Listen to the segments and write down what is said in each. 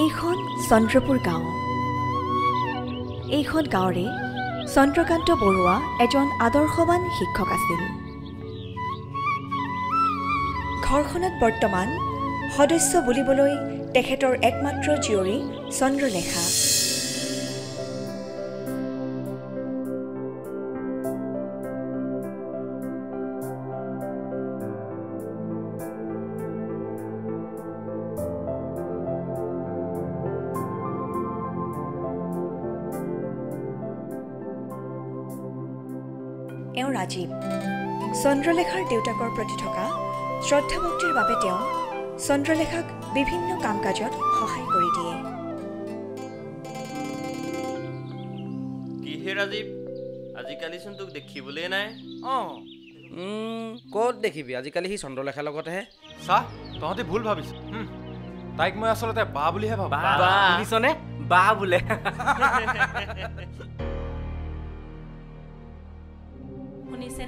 এইখন চন্দ্ৰপুৰ গাঁও। এইখন গাঁৱৰে চন্দ্ৰকান্ত বৰুৱা এজন আদৰ্শৱান শিক্ষক আছিল। ঘৰখনত বৰ্তমান সদস্য বুলিবলৈ তেখেতৰ একমাত্ৰ জীয়ৰী চন্দ্ৰলেখা। ৰাজীৱ চন্দ্ৰলেখাৰ দেউতাকৰ প্ৰতি থকা শ্ৰদ্ধা ভক্তিৰ বাবে তেওঁ চন্দ্ৰলেখাক বিভিন্ন কাম কাজত সহায় কৰি দিয়ে। কিহে ৰাজীৱ? আজিকালিচোন তোক দেখিবলৈ নাই। অঁ। ক'ত দেখিবি? আজিকালি সি চন্দ্ৰলেখাৰ লগতহে। চাহ তহঁতি ভুল ভাবিছ। হুম, তাইক মই আচলতে বা বুলিহে ভাবো। বা বোলে।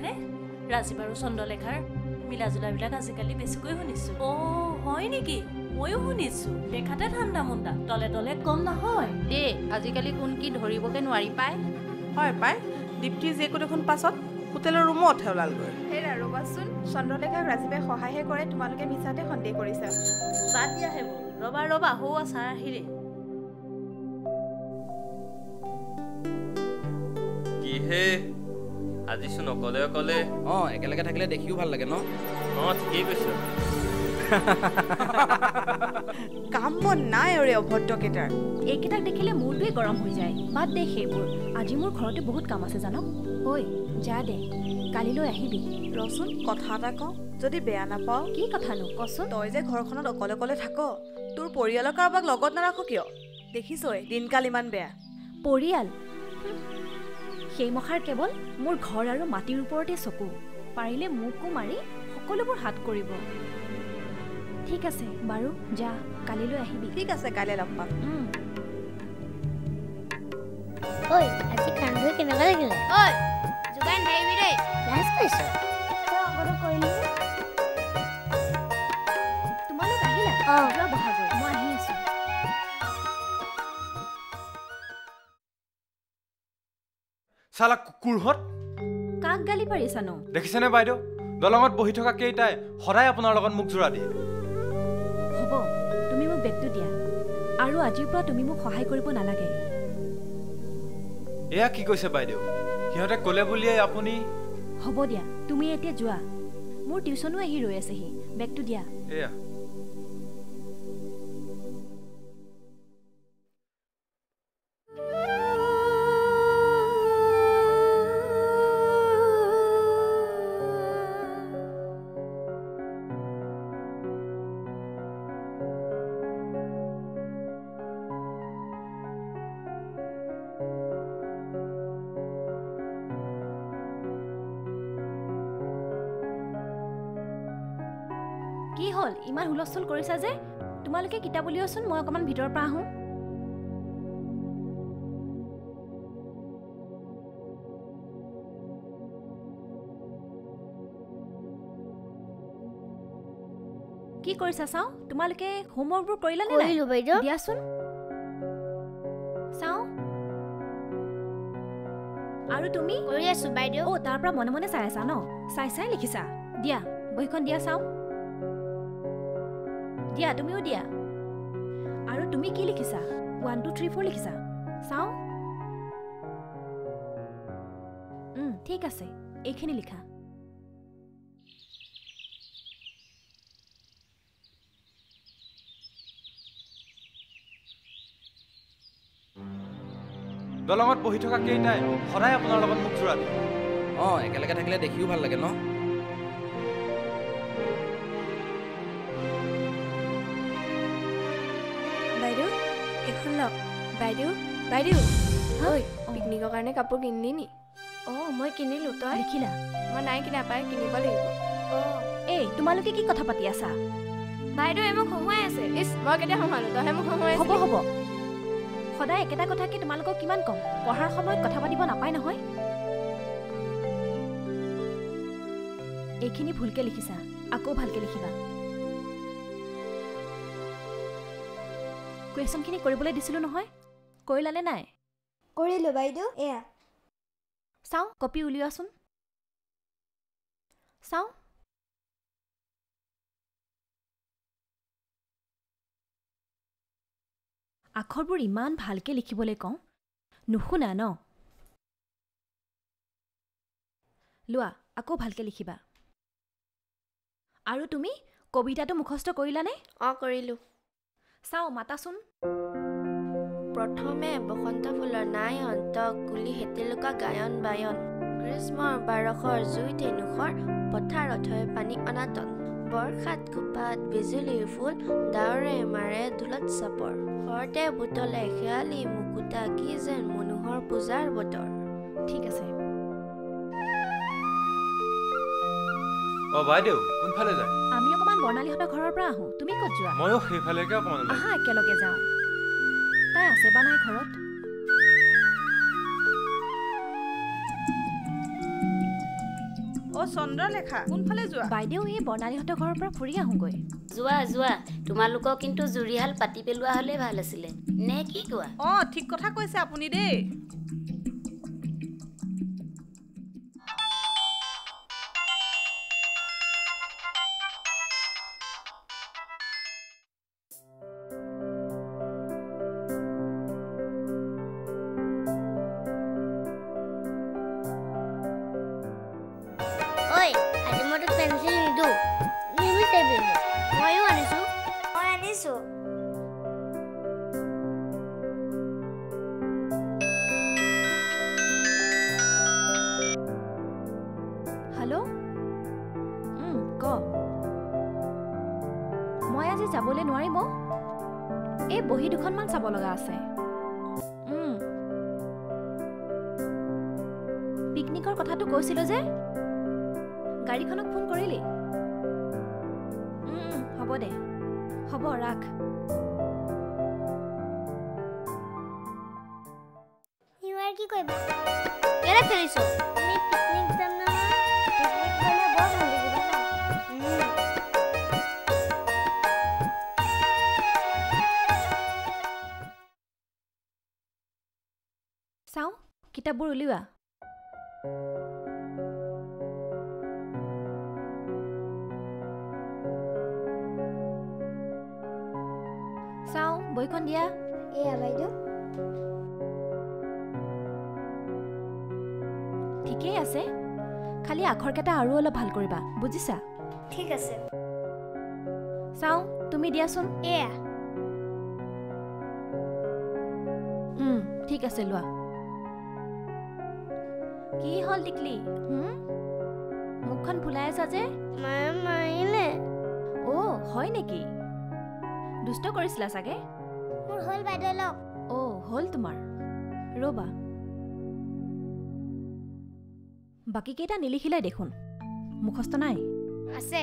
শুনিছেনে ৰাজীৱ আৰু চন্দ্ৰলেখাৰ মিলা জুলাবিলাক আজিকালি বেছিকৈ শুনিছো। অ' হয় নেকি? ময়ো শুনিছো। দেখাতে ঠাণ্ডা মুণ্ডা। তলে তলে কম নহয়। দেই আজিকালি কোন কি ধৰিবগে নোৱাৰি পাই। হয় পাই। দীপ্তি জীয়েকো দেখোন পাছত হোটেলৰ ৰুমতহে ওলালগৈ। হেৰা ৰ'বাচোন। চন্দ্ৰলেখাক ৰাজীৱে সহায়হে কৰে তোমালোকে মিছাতে সন্দেহ কৰিছা। বাদ দিয়া সেইবোৰ। ৰবা ৰবা সৌ ছাৰ আহিলে। কিহে? আজিচোন অকলে অকলে অঁ একেলগে থাকিলে দেখিও ভাল লাগে ন? অঁ ঠিকেই কৈছ। কাম বন নাই আৰু এই অভদ্ৰকেইটাৰ। এইকেইটাক দেখিলে মূৰটোৱে গৰম হৈ যায়। বাদ দে সেইবোৰ। আজি মোৰ ঘৰতে বহুত কাম আছে জান? ঐ যা দে। কালিলৈ আহিবি। ৰচোন কথা এটা কওঁ। যদি বেয়া নাপাওঁ কি কথানো? কচোন। তই যে ঘৰখনত অকলে অকলে থাক তোৰ পৰিয়ালৰ কাৰোবাক লগত নাৰাখ কিয়? দেখিছই দিনকাল ইমান বেয়া। পৰিয়াল? সেই মখাৰ কেৱল মোৰ ঘৰ আৰু মাটিৰ ওপৰতে চকু। পাৰিলে মোকো মাৰি সকলোবোৰ হাত কৰিব। ঠিক আছে বাৰু যা কালিলৈ আহিবি। ঠিক আছে কাইলৈ লগ পাম। ঐ আজি কান্দুৱে কেনেকুৱা লাগিলে? ঐ যোগান ধৰিবি দেই। লাজ পাইছ? চালা কুকুৰহঁত কাক গালি পাৰিছানো দেখিছেনে বাইদেউ? দলঙত বহি থকা কেইটাই সদায় আপোনাৰ লগত মোক জোৰা দিয়ে। হ'ব তুমি মোক বেগটো দিয়া। আৰু আজিৰ পৰা তুমি মোক সহায় কৰিব নালাগে। এয়া কি কৈছে বাইদেউ? সিহঁতে ক'লে বুলিয়েই আপুনি হ'ব দিয়া তুমি এতিয়া যোৱা। মোৰ টিউচনো আহি ৰৈ আছেহি। বেগটো দিয়া। এয়া। হ'ল? ইমান হুলস্থুল কৰিছা যে? তোমালোকে কিতাপ উলিওৱাচোন মই অকণমান ভিতৰৰ পৰা আহোঁ। কি কৰিছা চাওঁ? তোমালোকে হোমৱৰ্কবোৰ কৰিলা নে বাইদেউ। দিয়াচোন। চাওঁ। আৰু তুমি? কৰি আছো বাইদেউ। অ' তাৰ পৰা মনে মনে চাই আছা ন? চাই চাই লিখিছা। দিয়া বহীখন দিয়া চাওঁ। দিয়া তুমিও দিয়া। আৰু তুমি কি লিখিছা? ওৱান টু থ্ৰী ফ'ৰ লিখিছা? চাওঁ। উম, ঠিক আছে এইখিনি লিখা। দলঙত বহি থকা কেইটাই সদায় আপোনাৰ লগত মোক জোৰা দিয়ে অঁ একেলগে থাকিলে দেখিও ভাল লাগে ন? বাইদেউ বাইদেউ। ঐ অ'। পিকনিকৰ কাৰণে কাপোৰ কিনিলি নি? অঁ মই কিনিলোঁ তই? লিখিলা মই নাই কিনা পাই কিনিব লাগিব। এই তোমালোকে কি কথা পাতি আছা? বাইদেউ এই মোক হঁহুৱাই আছে। ইছ মই কেতিয়া হঁহুৱালো? তইহে মোক হঁহুৱাই হ'ব হ'ব। সদায় একেটা কথাকে তোমালোকক কিমান ক'ম? পঢ়াৰ সময়ত কথা পাতিব নাপায় নহয়। এইখিনি ভুলকে লিখিছা। আকৌ ভালকে লিখিবা। কুৱেশ্যনখিনি কৰিবলৈ দিছিলোঁ নহয়। কৰিলানে নাই? কৰিলোঁ বাইদেউ এয়া। চাওঁ কপি উলিওৱাচোন। চাওঁ। আখৰবোৰ ইমান ভালকৈ লিখিবলৈ কওঁ নুশুনা ন? লোৱা আকৌ ভালকৈ লিখিবা। আৰু তুমি কবিতাটো মুখস্থ কৰিলানে? অঁ কৰিলোঁ। চাওঁ মাতাচোন। প্ৰথমে বসন্ত ফুলৰ নাই অন্ত কুলি হেতেলুকা গায়ন বায়ন। গ্ৰীষ্মৰ বাৰসৰ জুই তেনুসৰ পথাৰত হয় পানী অনাতন। বৰ্ষাত কোপাত বিজুলীৰ ফুল ডাৱৰে মাৰে দোলত চাপৰ। শৰতে বুটলে শেৱালি মুকুতা কি যেন মনোহৰ পূজাৰ বতৰ। ঠিক আছে। অ বাইদেউ কোনফালে যায়? আমি অকণমান বৰ্ণালীহঁতৰ ঘৰৰ পৰা আহোঁ। তুমি ক'ত যোৱা? ময়ো সেইফালেকে ওলাই আহা একেলগে যাওঁ। তাই আছে বা নাই ঘৰত? অ' চন্দ্ৰলেখা কোনফালে যোৱা? বাইদেউ এই বৰ্ণালীহঁতৰ ঘৰৰ পৰা ফুৰি আহোঁগৈ। যোৱা যোৱা। তোমালোকক কিন্তু জুৰিহাল পাতি পেলোৱা হ'লেই ভাল আছিলে। নে কি কোৱা? অঁ ঠিক কথা কৈছে আপুনি দেই। বহী দুখনমান চাব লগা আছে। পিকনিকৰ কথাটো কৈছিলোঁ যে। গাড়ীখনক ফোন কৰিলি? হ'ব দে। হ'ব ৰাখ। কি কৰিবা? খেলিছোঁ চাওঁ কিতাপবোৰ উলিওৱা। চাওঁ বহিখন দিয়া। এয়া বাইদেউ। ঠিকেই আছে। খালি আখৰকেইটা আৰু অলপ ভাল কৰিবা বুজিছা? ঠিক আছে। চাওঁ তুমি দিয়াচোন। এয়া। ঠিক আছে লোৱা। কি হ'ল টিকলি হুম? মুখখন ফুলাই আছা যে? মায়ে মাৰিলে। অ' হয় নেকি? দুষ্ট কৰিছিলা চাগে? মোৰ হ'ল বাইদেউ লওক অ' হ'ল তোমাৰ। ৰ'বা। বাকীকেইটা নিলিখিলাই দেখোন। মুখস্থ নাই? আছে।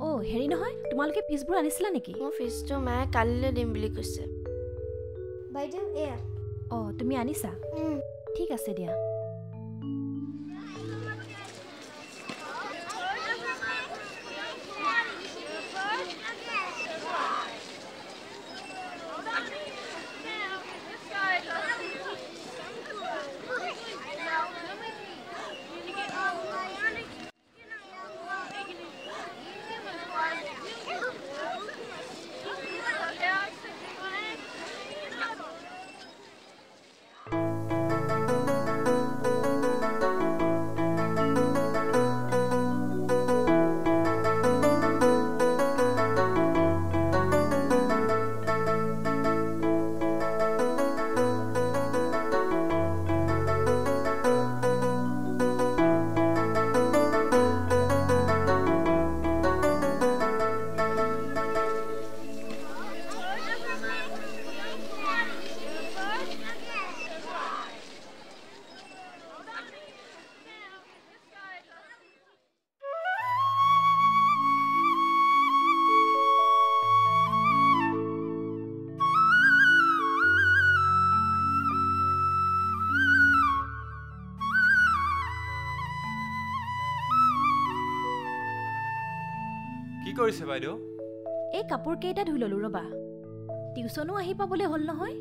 অ' হেৰি নহয় তোমালোকে ফিজবোৰ আনিছিলা নেকি? মোৰ ফিজটো মায়ে কালিলৈ দিম বুলি কৈছে। বাইদেউ এয়া। অ' তুমি আনিছা? ঠিক আছে দিয়া। কৰিছে বাইদেউ? এই কাপোৰকেইটা ধুই ল'লোঁ ৰ'বা। টিউচনো আহি পাবলৈ হ'ল নহয়।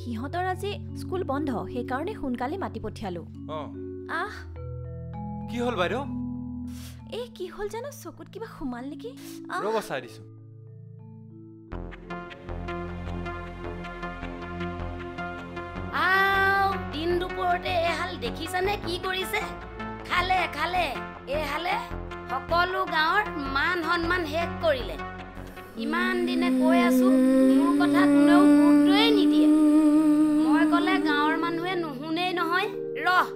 সিহঁতৰ আজি স্কুল বন্ধ সেইকাৰণে সোনকালে মাতি পঠিয়ালোঁ। আহ! কি হ'ল বাইদেউ? এই কি হ'ল জানো চকুত কিবা সোমাল নেকি? ৰ'ব চাই দিছোঁ। দিন দুপৰতে এহাল দেখিছানে কি কৰিছে? খালে খালে এইহালে সকলো গাঁৱৰ সন্মান শেষ কৰিলে। ইমান দিনে কৈ আছো মোৰ কথা কোনেও গুৰুত্বই নিদিয়ে। মই ক'লে গাঁৱৰ মানুহে নুশুনেই নহয় ৰহ।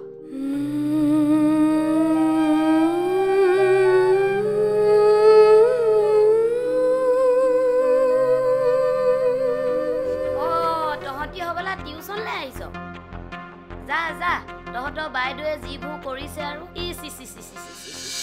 যা যা তহঁতৰ বাইদেৱে যিবোৰ কৰিছে আৰু ই চি চি চি চি চি চি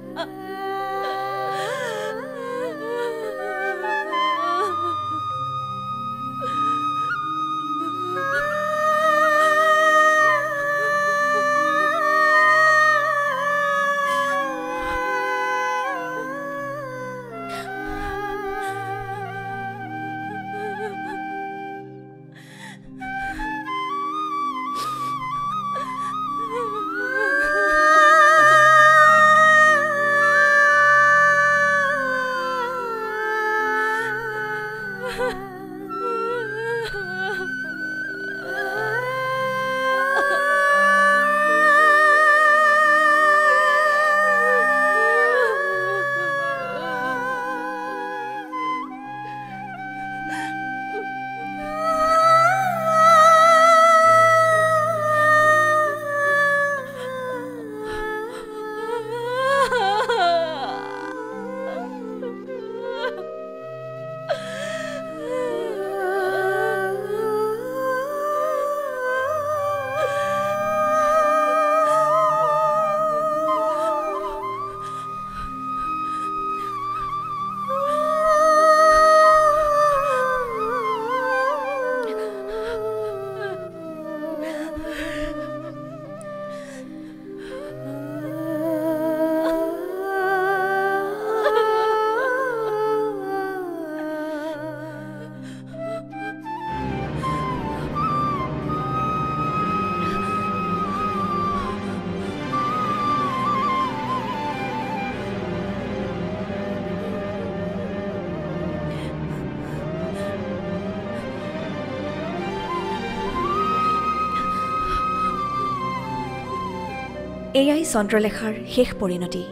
এয়াই চন্দ্ৰলেখাৰ শেষ পৰিণতি।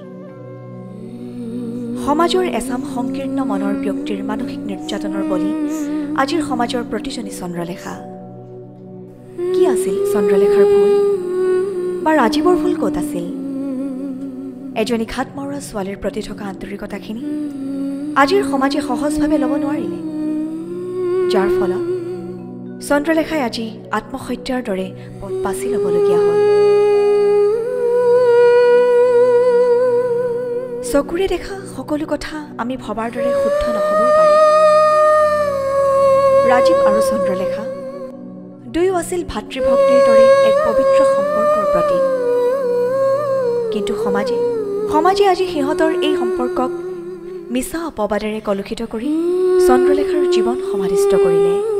সমাজৰ এচাম সংকীৰ্ণ মনৰ ব্যক্তিৰ মানসিক নিৰ্যাতনৰ বলি আজিৰ সমাজৰ প্ৰতিজনী চন্দ্ৰলেখা। কি আছিল চন্দ্ৰলেখাৰ ভুল? বা ৰাজীৱৰ ভুল ক'ত আছিল? এজনী ঘাট মৰোৱা ছোৱালীৰ প্ৰতি থকা আন্তৰিকতাখিনি আজিৰ সমাজে সহজভাৱে ল'ব নোৱাৰিলে। যাৰ ফলত চন্দ্ৰলেখাই আজি আত্মহত্যাৰ দৰে পথ বাছি ল'বলগীয়া হ'ল। চকুৰে দেখা সকলো কথা আমি ভবাৰ দৰে শুদ্ধ নহ'বও পাৰে। ৰাজীৱ আৰু চন্দ্ৰলেখা দুয়ো আছিল ভাতৃভক্তিৰ দৰে এক পবিত্ৰ সম্পৰ্কৰ প্ৰতীক। কিন্তু সমাজে সমাজে আজি সিহঁতৰ এই সম্পৰ্কক মিছা অপবাদেৰে কলুষিত কৰি চন্দ্ৰলেখাৰ জীৱন সমাধিষ্ট কৰিলে।